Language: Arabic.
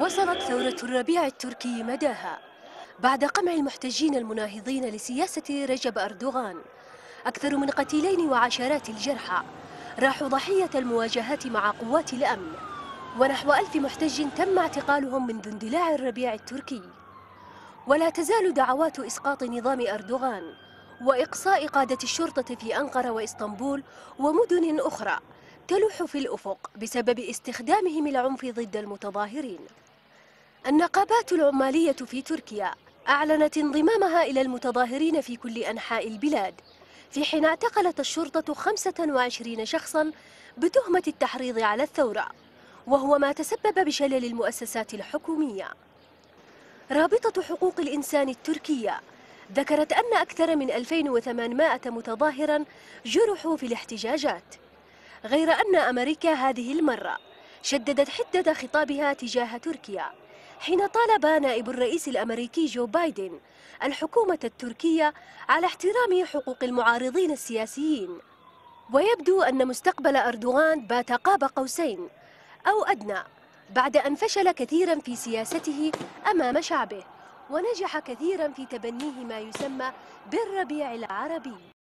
وصلت ثورة الربيع التركي مداها بعد قمع المحتجين المناهضين لسياسة رجب أردوغان. أكثر من قتيلين وعشرات الجرحى راحوا ضحية المواجهات مع قوات الأمن. ونحو ألف محتج تم اعتقالهم منذ اندلاع الربيع التركي. ولا تزال دعوات إسقاط نظام أردوغان وإقصاء قادة الشرطة في أنقرة وإسطنبول ومدن أخرى تلوح في الأفق بسبب استخدامهم العنف ضد المتظاهرين. النقابات العمالية في تركيا أعلنت انضمامها إلى المتظاهرين في كل أنحاء البلاد في حين اعتقلت الشرطة 25 شخصا بتهمة التحريض على الثورة وهو ما تسبب بشلل المؤسسات الحكومية. رابطة حقوق الإنسان التركية ذكرت أن أكثر من 2800 متظاهرا جرحوا في الاحتجاجات غير أن أمريكا هذه المرة شددت حدة خطابها تجاه تركيا. حين طالب نائب الرئيس الأمريكي جو بايدن الحكومة التركية على احترام حقوق المعارضين السياسيين. ويبدو أن مستقبل أردوغان بات قاب قوسين أو أدنى بعد أن فشل كثيرا في سياسته أمام شعبه ونجح كثيرا في تبنيه ما يسمى بالربيع العربي.